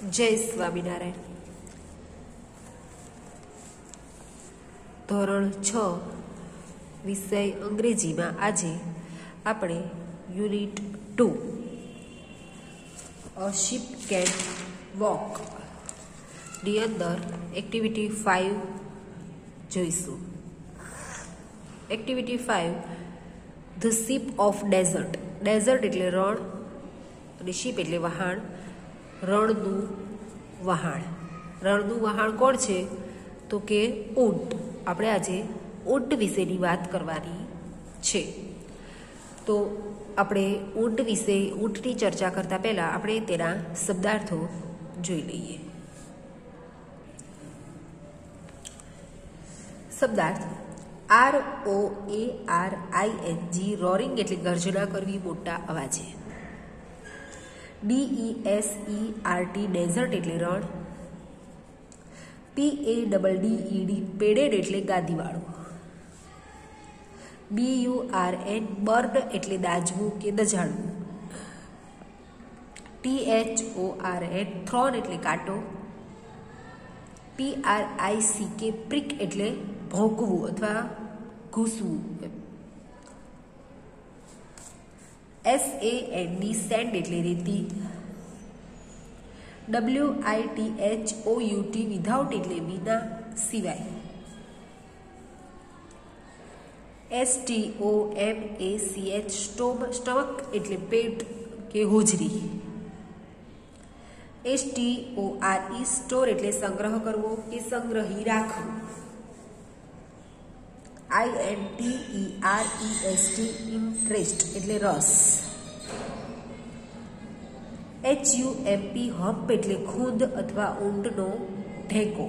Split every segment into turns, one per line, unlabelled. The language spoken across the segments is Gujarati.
જય સ્વામિનારાયણ. ધોરણ છ, વિષય અંગ્રેજીમાં આજે આપણે unit two, a ship can walk. ની અંદર એક્ટિવિટી ફાઇવ જોઈશું. Activity five the ship of desert. Desert એટલે રણ અને શિપ એટલે વહાણ રણનું વહાણ. રણનું વહાણ કોણ છે? તો કે ઊંટ. આપણે આજે ઊંટ વિશેની વાત કરવાની છે. તો આપણે ઊંટ વિશે, ઊંટની ચર્ચા કરતા પહેલાં આપણે તેના શબ્દાર્થો જોઈ લઈએ. શબ્દાર્થ, R O A R I N G roaring એટલે ગર્જના કરવી મોટા અવાજે. D E S E R T desert એટલે રણ. P A double D E D padded એટલે ગાદીવાળું. B U R N burn એટલે દાજવું કે દજાડવું T H O R N thorn એટલે કાંટો. P R I C K prick એટલે ભોંકવું અથવા ઘૂસવું. S A N D sand એટલે રેતી. W I T H O U T without એટલે વિના સિવાય. S T O M A C H storm stomach એટલે પેટ કે હોજરી. S T O R E store એટલે સંગ્રહ કરવો કે સંગ્રહી રાખવું. I N T E R E S T interest એટલે રસ. H U M P hump એટલે ખુદ અથવા ઊંટનો ઢેકો.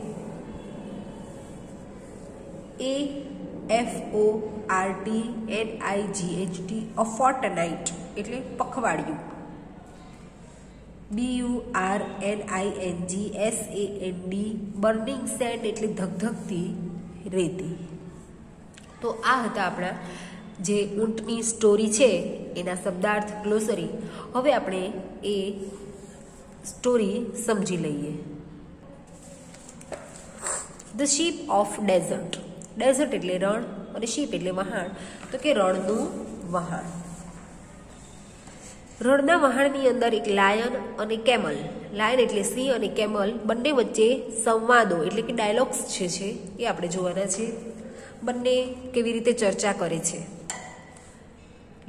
A F O R T N I G H T a fortnight એટલે પખવાડિયું. D U R N I N G S A N D burning sand એટલે ધગધગતી રેતી. તો આ હતા આપણા જે ઊંટની સ્ટોરી છે, એના શબ્દાર્થ ગ્લોસરી હવે આપણે એ સ્ટોરી સમજી લઈએ. The ship of desert desert એટલે રણ અને શીપ એટલે વહાણ. તો કે રણનું વહાણ. રણના વહાણની અંદર એક લાયન અને કેમલ લાયન એટલે સિંહ અને કેમલ બંને વચ્ચે સંવાદો એટલે કે ડાયલોગ્સ છે, એ આપણે જોવાના છે બંને કેવી રીતે ચર્ચા કરે છે?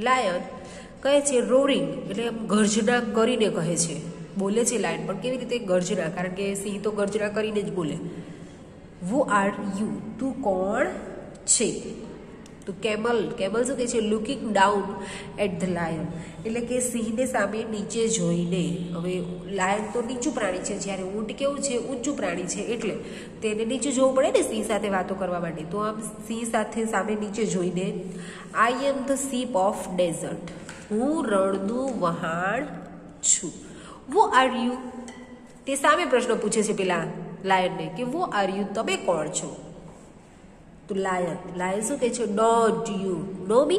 લાયન કહે છે રોરિંગ એટલે એમ ગર્જના કરીને કહે છે. બોલે છે લાયન, પણ કેવી રીતે ગર્જના? કારણ કે સિંહ તો ગર્જના કરીને જ બોલે. વુ આર યુ તું કોણ છે? તો કેમલ કેમલ શું કહે છે? Looking down at the lion એટલે કે સિંહને સામે નીચે જોઈને. હવે લાયન તો નીચું પ્રાણી છે. જ્યારે ઊંટ કેવું છે? ઊંચું પ્રાણી છે. એટલે તેને નીચે જોવું પડે ને સિંહ સાથે વાતો કરવા માટે. તો આમ સિંહ સાથે સામે નીચે જોઈને I am the ship of desert હું રણનું વહાણ છું. વો આર યુ તે સામે પ્રશ્ન પૂછે છે પેલા લાયનને કે વો આર યુ તમે કોણ છો? તો લાયન લાયન શું કહે છે? Do you know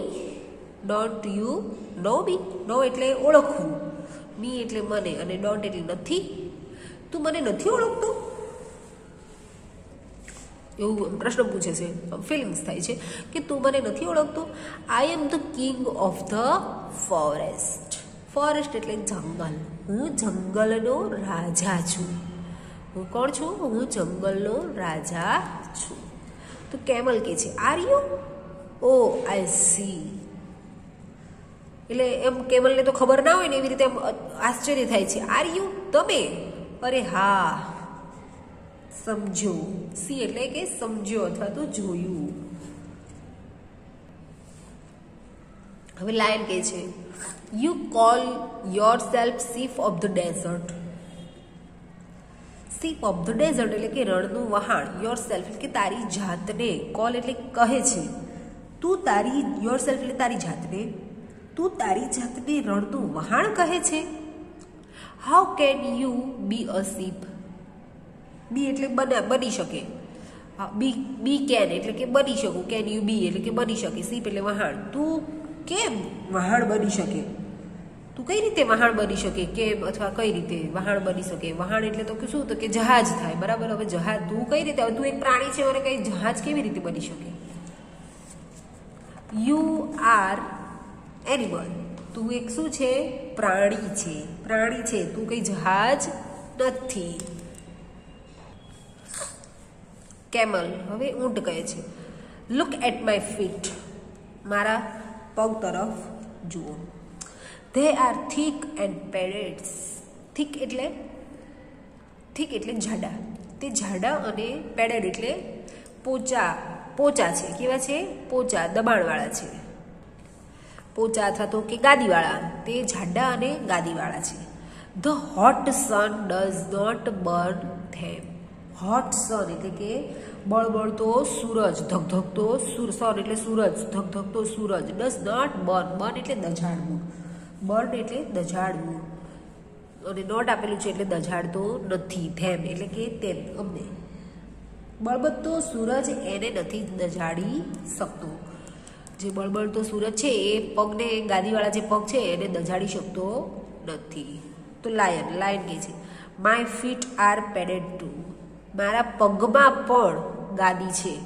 do you know do એટલે ઓળખવું. મી એટલે મને અને ડોટ એટલે નથી. તું મને નથી ઓળખતો? એવું પ્રશ્ન પૂછે છે. ફિલિંગ્સ થાય છે કે તું મને નથી ઓળખતો? I am the king of the forest forest એટલે જંગલ. હું જંગલનો રાજા છું. હું કોણ છું? હું જંગલનો રાજા છું. તો કેમલ કે છે. R U O I C એટલે એમ કેમલને તો ખબર ના હોય ને એવી રીતે એમ આશ્ચર્ય થાય છે. આર યુ તમે? અરે હા. સમજો. સી એટલે કે સમજો અથવા તો જોયું. હવે લાયન કહે છે. You call yourself ship of the desert ship of the desert એટલે કે રણનું વહાણ યોર સેલ્ફ એટલે કે તારી જાતને. કોલ એટલે કહે છે. તું તારી યોર સેલ્ફ એટલે તારી જાતને. તું તારી જાતને રણનું વહાણ કહે છે. How can you be a ship be એટલે બના, બની શકે. બી બી કેન એટલે કે બની શકું. કેન યુ બી એટલે કે બની શકે. સીપ એટલે વહાણ. તું કેમ વહાણ બની શકે? તું કઈ રીતે વહાણ બની શકે? કે અથવા કઈ રીતે વહાણ બની શકે? વહાણ એટલે તો શું? તો કે જહાજ થાય. બરાબર? હવે જહાજ તું કઈ રીતે? તું એક પ્રાણી છે અને કઈ જહાજ કેવી રીતે બની શકે? યુ આર એનિમલ તું એક શું છે? પ્રાણી છે. પ્રાણી છે. તું કઈ જહાજ નથી. કેમલ. હવે ઊંટ કહે છે. લુક એટ માય ફીટ મારા પગ તરફ જુઓ. They are thick and padded thick એટલે થીક એટલે જાડા તે જાડા અને પેડેડ એટલે પોચા પોચા છે. કેવા છે? પોચા, દબાણવાળા છે. પોચા અથવા તો કે ગાદીવાળા. તે જાડા અને ગાદીવાળા છે. The hot sun does not burn them hot sun એટલે કે બળબળતો સૂરજ, ધગધગતો સૂર સન એટલે સૂરજ, ધગધગતો સૂરજ. ડઝ નોટ બર્ન બર્ન એટલે દજાડવું બર્ન એટલે દજાડવું અને નોટ આપેલું છે એટલે દજાડતો નથી, ધેમ એટલે કે તેમ, અમને. બળબડતો સૂરજ એને નથી દજાડી શકતો. જે બળબડતો સૂરજ છે, એ પગને, ગાદીવાળા જે પગ છે, એને દજાડી શકતો નથી. તો લાયન લાયન કે છે my feet are padded too મારા પગમાં પણ ગાદી છે.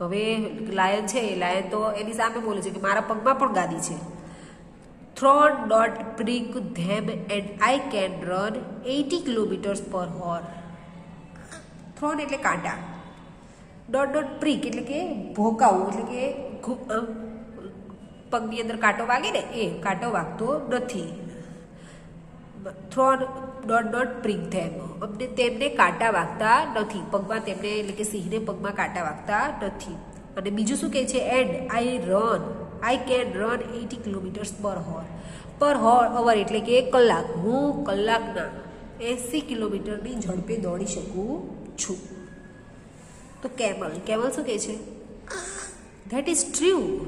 હવે લાયન છે લાયન તો એની સામે બોલે છે કે મારા પગમાં પણ ગાદી છે. Thorn dot prick them and I can run eighty kilometres per hour. Thorn એટલે કાંટા. ડોટ ડોટ પ્રિક એટલે કે ભોકાવું, એટલે કે પગની અંદર કાંટો વાગે ને, એ કાંટો વાગતો નથી. Thorn dot dot prick them અમને તેમને કાંટા વાગતા નથી. પગમાં તેમને, એટલે કે સિંહને પગમાં કાંટા વાગતા નથી. અને બીજું શું કહે છે? And I run I can run eighty kilometres per hour per હોર અવર એટલે કે કલાક. હું કલાકના એંસી કિલોમીટરની ઝડપે દોડી શકું છું. તો કેમલ કેમલ શું કહે છે? ધેટ ઇઝ ટ્રુ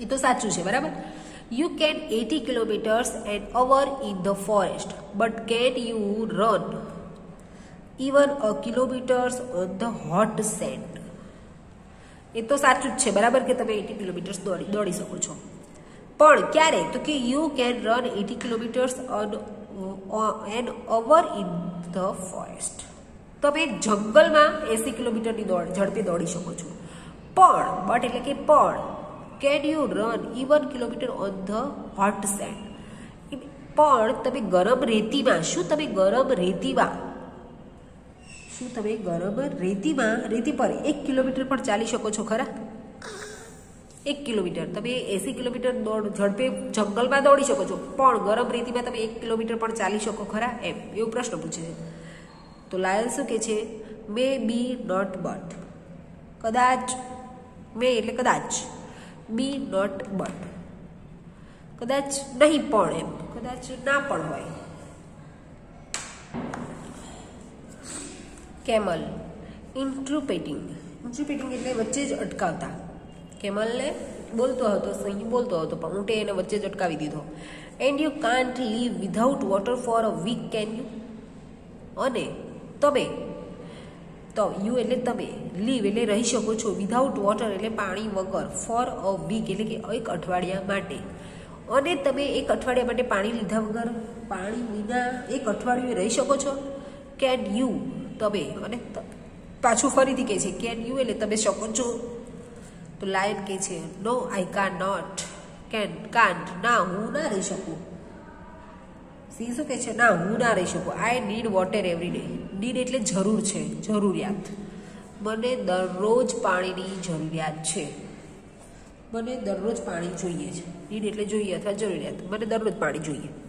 એ તો સાચું છે, બરાબર? You can eighty kilometres an hour in the forest but can you run even a kilometres on the hot sand એ તો સાચું જ છે, બરાબર કે તમે એટી કિલોમીટર્સ દોડી દોડી શકો છો. પણ ક્યારે? તો કે you can run eighty kilometres an hour in the forest તમે જંગલમાં એસી કિલોમીટરની દોડ, ઝડપે દોડી શકો છો. પણ બટ એટલે કે પણ can you run even kilometre on the hot sand પણ તમે ગરમ રેતીમાં શું? તમે ગરમ રેતીમાં શું તમે ગરમ રેતીમાં, રેતી પર એક કિલોમીટર પણ ચાલી શકો છો, ખરા? એક કિલોમીટર. તમે એસી કિલોમીટર દોડ, ઝડપે જંગલમાં દોડી શકો છો. પણ ગરમ રેતીમાં તમે એક કિલોમીટર પણ ચાલી શકો, ખરા? એમ, એવો પ્રશ્ન પૂછે છે. તો લાયલ શું કે છે? May be not but. કદાચ, મે એટલે કદાચ. Be not but. કદાચ નહીં પણ એમ. કદાચ ના પણ હોય. કેમલ. ઇન્ટ્રુપેટિંગ ઇન્ટ્રુપેટિંગ એટલે વચ્ચે જ અટકાવતા. કેમલને બોલતો હતો સિંહ બોલતો હતો, પણ ઊંટે એને વચ્ચે જ અટકાવી દીધો. And you can't live without water for a week can you અને તમે તો યુ એટલે તમે લીવ એટલે રહી શકો છો. વિધાઉટ વોટર એટલે પાણી વગર. ફોર અ વીક એટલે કે એક અઠવાડિયા માટે. અને તમે એક અઠવાડિયા માટે પાણી લીધા વગર, પાણી વિના એક અઠવાડિયું રહી શકો છો. કેન યુ તમે અને પાછું ફરીથી કહે છે કેન યુ એટલે તમે શકો છો. તો લાયન કહે છે નો આઈ કાન નોટ કેન કાન્ટ ના, હું ના રહી શકું. સી શું કહે છે, ના, હું ના રહી શકું. I need water every day need એટલે જરૂર છે, જરૂરિયાત. મને દરરોજ પાણીની જરૂરિયાત છે. મને દરરોજ પાણી જોઈએ છે. નીડ એટલે જોઈએ અથવા જરૂરિયાત. મને દરરોજ પાણી જોઈએ.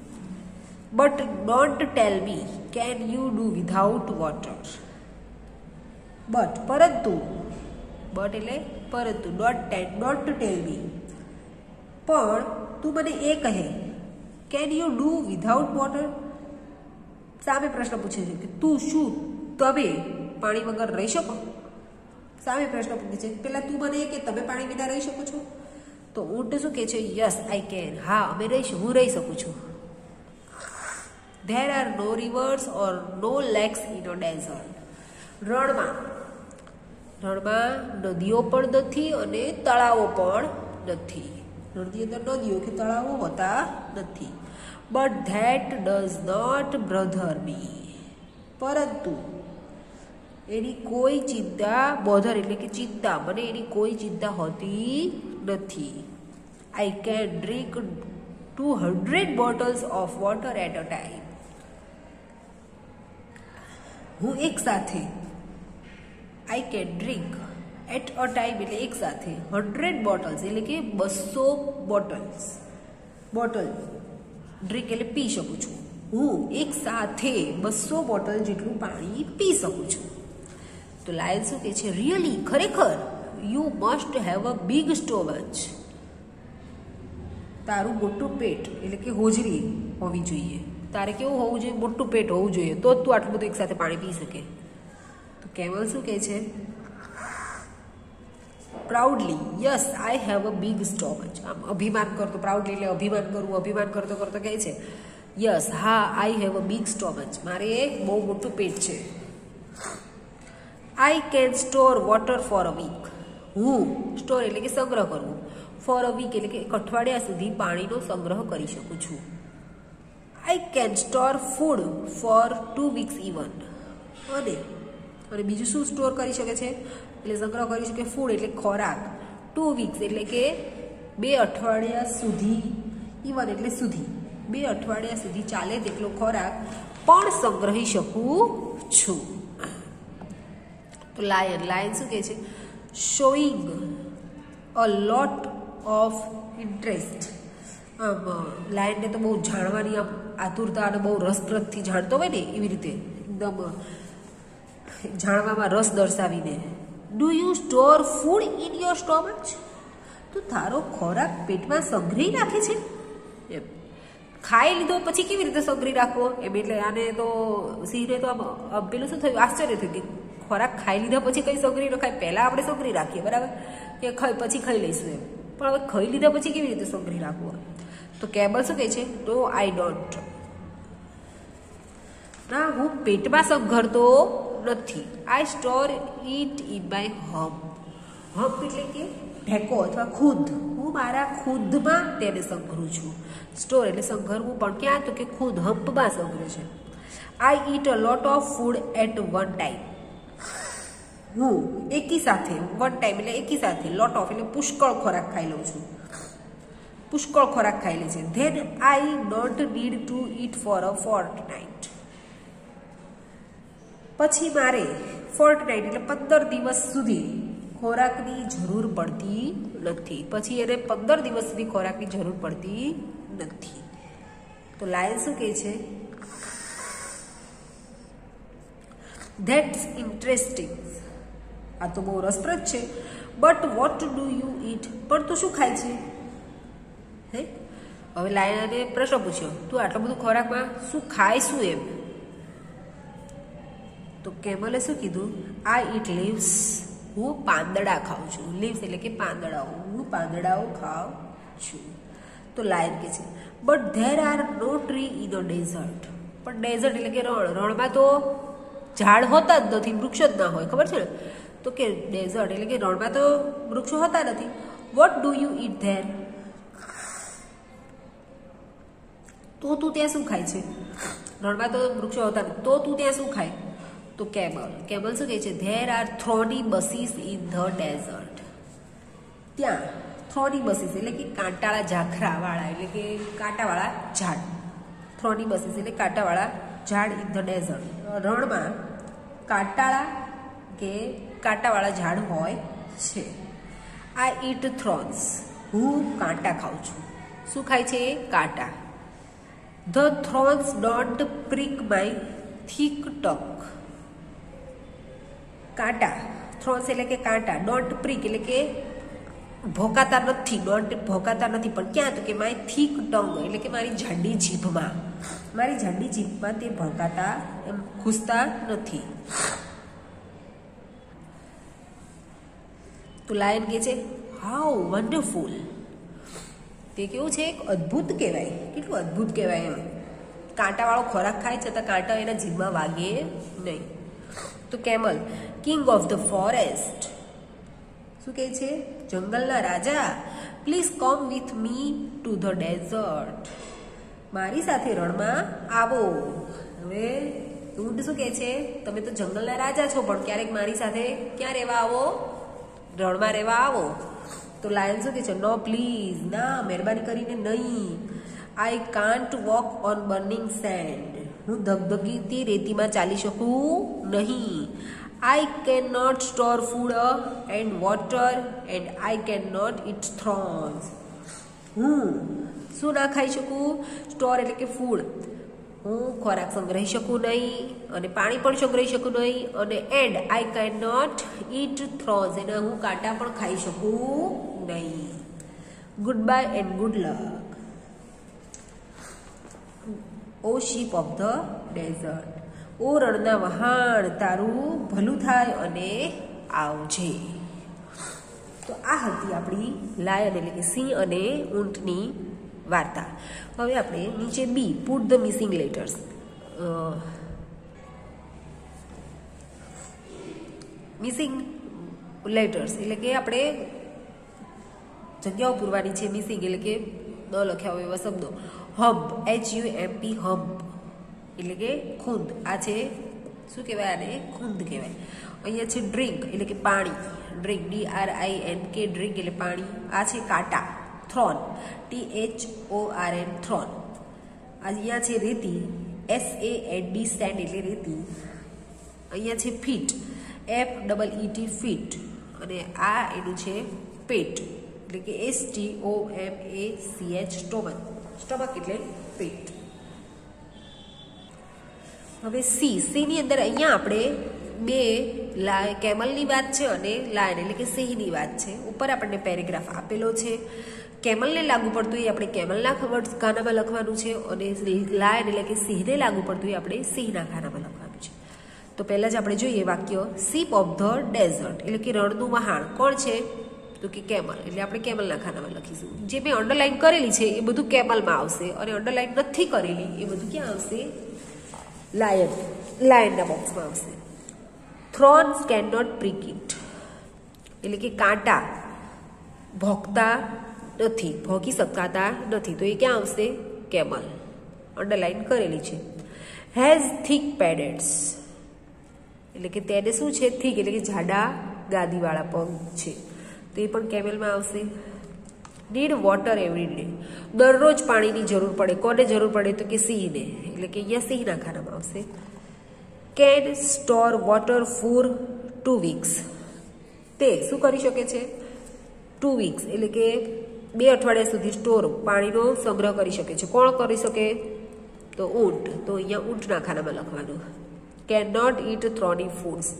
But don't tell me can you do without water but પરંતુ બટ એટલે પરંતુ dot dot don't tell me પણ, તું મને એ કહે can you do without water સામે પ્રશ્ન પૂછે છે કે તું શું તમે પાણી વગર રહી શકો? સામે પ્રશ્ન પૂછે છે પહેલાં તું મને કે તમે પાણી વિના રહી શકો છો? તો ઊંટ શું કહે છે? યસ આઈ કેન હા, અમે રહીશું, હું રહી શકું છું. There are no rivers or no lakes in a desert રણમાં રણમાં નદીઓ પણ નથી અને તળાવો પણ નથી. રણની અંદર નદીઓ કે તળાવો હોતા નથી. But that does not bother me પરંતુ એની કોઈ ચિંતા બોધર એટલે કે ચિંતા, મને એની કોઈ ચિંતા હોતી નથી. I can drink two hundred bottles of water at a time હું એક સાથે. I can drink at a time એટલે એક સાથે. હંડ્રેડ બોટલ્સ એટલે કે બસો બોટલ્સ. બોટલ ડ્રિંક એટલે પી શકું છું. હું એક સાથે બસો બોટલ જેટલું પાણી પી શકું છું. તો લાયલ શું કહે છે? રિયલી ખરેખર you must have a big stomach તારું મોટું પેટ એટલે કે હોજરી હોવી જોઈએ. તારે કેવું હોવું જોઈએ? મોટું પેટ હોવું જોઈએ. તો જ તું આટલું બધું એકસાથે પાણી પી શકે. તો કેમલ શું કહે છે? Proudly yes I have a big stomach આમ અભિમાન કરતો પ્રાઉડલી એટલે અભિમાન કરવું અભિમાન કરતો કરતો કહે છે. યસ હા આઈ હેવ અ બિગ સ્ટોમચ મારે એક બહુ મોટું પેટ છે. I can store water for a week હું સ્ટોર એટલે કે સંગ્રહ કરવું ફોર અ વીક એટલે કે એક અઠવાડિયા સુધી પાણીનો સંગ્રહ કરી શકું છું. I can store food for two weeks even અને અને બીજું શું સ્ટોર કરી શકે છે? એટલે સંગ્રહ કરી શકે ફૂડ એટલે ખોરાક. ટુ વીક્સ એટલે કે બે અઠવાડિયા સુધી. ઇવન એટલે સુધી. બે અઠવાડિયા સુધી ચાલે તેટલો ખોરાક પણ સંગ્રહી શકું છું. તો લાયન લાયન શું કહે છે? Showing a lot of interest લાયનને તો બહુ જાણવાની આમ આતુરતા અને બહુ રસપ્રદથી જાણતો હોય ને એવી રીતે, એકદમ જાણવામાં રસ દર્શાવીને. Do you store food in your stomach તો તારો ખોરાક પેટમાં સંગ્રહી રાખે છે? એમ. ખાઈ લીધો, પછી કેવી રીતે સંગ્રહી રાખવો એમ, એટલે આને તો સિંહને તો આમ પેલું શું થયું? આશ્ચર્ય થયું કે ખોરાક ખાઈ લીધા, પછી કંઈ સંગ્રહી રખાય પહેલાં આપણે સંગ્રહી રાખીએ, બરાબર? કે ખાઈ, પછી ખાઈ લઈશું એમ. પણ હવે ખાઈ લીધા, પછી કેવી રીતે સંગ્રહી રાખવું? તો કેબલ શું કહે છે? તો આઈ ડોન્ટ ના, હું પેટમાં સગરતો નથી. I store it in my hump hump એટલે કે ઢેકો અથવા ખુદ. હું મારા ખુદમાં તેને સંઘરું છું. સ્ટોર એટલે સંઘરવું, પણ ક્યાં? તો કે ખુદ હંપમાં સંઘરે છે. I eat a lot of food at one time હું એકી સાથે વન ટાઈમ એટલે એકી સાથે લોટ ઓફ એટલે પુષ્કળ ખોરાક ખાઈ લઉં છું. પુષ્કળ ખોરાક ખાઈ લે છે. Then I don't need to eat for a fortnight પછી મારે ફોર્ટ નાઇટ એટલે પંદર દિવસ સુધી ખોરાકની જરૂર પડતી નથી. પછી એને પંદર દિવસ સુધી ખોરાકની જરૂર પડતી નથી. તો લાયન શું કહે છે? ધેટ્સ ઇન્ટરેસ્ટિંગ આ તો બહુ રસપ્રદ છે. But what do you eat પણ તું શું ખાય છે? હે? હવે લાયને પ્રશ્ન પૂછ્યો, તું આટલો બધું ખોરાકમાં શું ખાય શું એમ? તો કેમલે શું કીધું? આ ઇટ લીવ્સ હું પાંદડા ખાઉં છું. લીવ્સ એટલે કે પાંદડાઓ. હું પાંદડાઓ ખાઉં છું. તો લાયન કે છે but there are no tree in a desert પણ ડેઝર્ટ એટલે કે રણ. રણમાં તો ઝાડ હોતા જ નથી, વૃક્ષો જ ના હોય, ખબર છે ને? તો કે ડેઝર્ટ એટલે કે રણમાં તો વૃક્ષો હોતા નથી. What do you eat there તો તું ત્યાં શું ખાય છે? રણમાં તો વૃક્ષો હોતા તો તું ત્યાં શું ખાય? તો કેમલ કેબલ શું કહે છે? There are thorny bushes in the desert ત્યાં થ્રોની બસીસ એટલે કે કાંટાળા ઝાખરાવાળા, એટલે કે કાંટાવાળા ઝાડ. થ્રોની બસીસ એટલે કાંટાવાળા ઝાડ ઇન ધ ડેઝર્ટ રણમાં કાંટાળા કે કાંટાવાળા ઝાડ હોય છે. આ ઈટ થ્રોન્સ હું કાંટા ખાઉં છું. શું ખાય છે? કાંટા. The thorns don't prick my thick tuck. કાંટા થ્રોન્સ એટલે કે કાંટા ડોન્ટ પ્રિક એટલે કે ભોકાતા નથી. ડોન્ટ ભોકાતા નથી. પણ ક્યાં તો કે મારી થીક ટંગ એટલે કે મારી જાડી જીભમાં. મારી જાડી જીભમાં તે ભોકાતા એમ ખૂસતા નથી. તો લાયન કે છે હાઉ વન્ડરફુલ તે કેવું છે? એક અદ્ભુત કહેવાય. કેટલું અદ્ભુત કહેવાય એમ. કાંટાવાળો ખોરાક ખાય છતાં કાંટા એના જીભમાં વાગે નહીં. તો camel king of the forest શું કહે છે? જંગલના રાજા please come with me to the desert મારી સાથે રણમાં આવો. હવે ઊંટ શું કહે છે? તમે તો જંગલના રાજા છો, પણ ક્યારેક મારી સાથે ક્યાં રહેવા આવો? રણમાં રહેવા આવો. તો લાયન શું કહે છે. નો પ્લીઝ ના, મહેરબાની કરીને નહીં. I can't walk on burning sand હું ધગધગીતી રેતીમાં ચાલી શકું નહીં. I can not store food and water and I can not eat thorns હું શું ના ખાઈ શકું? સ્ટોર એટલે કે ફૂડ હું ખોરાક સંગ્રહી શકું નહીં અને પાણી પણ સંગ્રહી શકું નહીં અને and I can not eat thorns એને હું કાંટા પણ ખાઈ શકું નહીં good bye and good luck O ship of the desert ઓ રણના વહાણ, તારું ભલું થાય અને આવજે. તો આ હતી આપણી લાયન એટલે કે સિંહ અને ઊંટની વાર્તા. હવે આપણે નીચે be put the missing letters missing letters એટલે કે આપણે જગ્યાઓ પૂરવાની છે મિસિંગ એટલે કે ન લખ્યા હોય એવા શબ્દો. Hump H U M P hump એટલે કે ખૂંદ. આ છે, શું કહેવાય આને? ખૂંદ કહેવાય. અહીંયા છે ડ્રિંક, એટલે કે પાણી. Drink D R I N K drink એટલે પાણી. આ છે કાંટા. Thorn. T H O R N thorn. અહીંયા છે રેતી. S A N D sand એટલે રેતી. અહીંયા છે feet. F double E T feet. અને આ એનું છે પેટ. એટલે કે S T O M A C H stomach. Stomach એટલે પેટ. હવે સી સીની અંદર અહીંયા આપણે બે લાય કેમલની વાત છે અને લાયન એટલે કે સિંહની વાત છે. ઉપર આપણને પેરેગ્રાફ આપેલો છે. કેમલને લાગુ પડતું એ આપણે કેમલના ખબર, ખાનામાં લખવાનું છે અને લાયન એટલે કે સિંહને લાગુ પડતું એ આપણે સિંહના ખાનામાં લખવાનું છે. તો પહેલાં જ આપણે જોઈએ વાક્ય સીપ ઓફ ધ ડેઝર્ટ એટલે કે રણનું વહાણ. કોણ છે? તો કે કેમલ, એટલે આપણે કેમલના ખાનામાં લખીશું. જે મેં અંડરલાઇન કરેલી છે, એ બધું કેમલમાં આવશે. અને અંડરલાઇન નથી કરેલી, એ બધું ક્યાં આવશે? લાયન લાયનના બોક્સમાં આવશે. Thorns can not prick it એટલે કે કાંટા ભોગતા નથી, ભોગી શકાતા નથી. તો એ ક્યાં આવશે? કેમલ. અંડરલાઇન કરેલી છે. હેઝ થીક પેડેટ્સ એટલે કે તેને શું છે? થીક એટલે કે જાડા ગાદીવાળા પગ છે. તો પણ કેમેલમાં આવશે. નીડ વોટર એવરી ડે દરરોજ પાણીની જરૂર પડે. કોને જરૂર પડે તો કે સિંહને. એટલે કે અહીંયા સિંહના ખાનામાં આવશે. Can store water for two weeks તે શું કરી શકે છે? ટુ વીક્સ એટલે કે બે અઠવાડિયા સુધી સ્ટોર પાણીનો સંગ્રહ કરી શકે છે. કોણ કરી શકે? તો ઊંટ. તો અહીંયા ઊંટના ખાનામાં લખવાનું. Can not eat thorny foods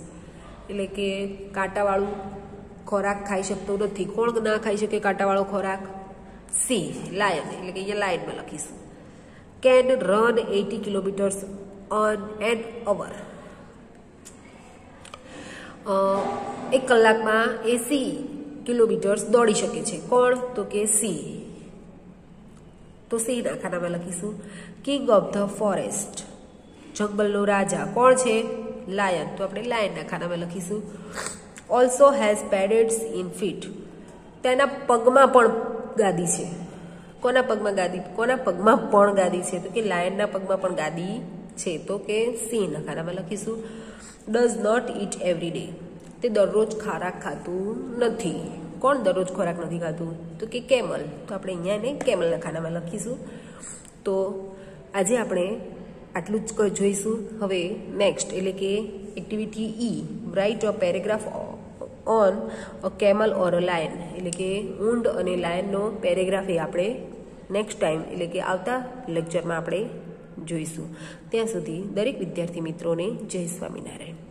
એટલે કે કાંટાવાળું ખોરાક ખાઈ શકતો નથી. કોણ ના ખાઈ શકે કાંટાવાળો ખોરાક? સી, લાયન, એટલે કે અહીંયા લાયનમાં લખીશું. Can run eighty kilometres on an hour. એક કલાકમાં એસી કિલોમીટર્સ દોડી શકે છે. કોણ? તો કે સી. તો સીના ખાનામાં લખીશું. King of the forest. જંગલનો રાજા. કોણ છે? લાયન. તો આપણે લાયનના ખાનામાં લખીશું. Also has paddeds in feet તેના પગમાં પણ ગાદી છે. કોના પગમાં ગાદી? કોના પગમાં પણ ગાદી છે? તો કે લાયનના પગમાં પણ ગાદી છે. તો કે સિંહના ખાનામાં લખીશું. Does not eat every day તે દરરોજ ખોરાક ખાતું નથી. કોણ દરરોજ ખોરાક નથી ખાતું? તો કે કેમલ. તો આપણે અહીંયા એને કેમલના ખાનામાં લખીશું. તો આજે આપણે આટલું જ જોઈશું. હવે નેક્સ્ટ એટલે કે activity E write a paragraph on a camel or a lion એટલે કે ઊંડ અને લાયનનો પેરેગ્રાફ એ આપણે નેક્સ્ટ ટાઈમ એટલે કે આવતા લેક્ચરમાં આપણે જોઈશું. ત્યાં સુધી દરેક વિદ્યાર્થી મિત્રોને જય સ્વામિનારાયણ.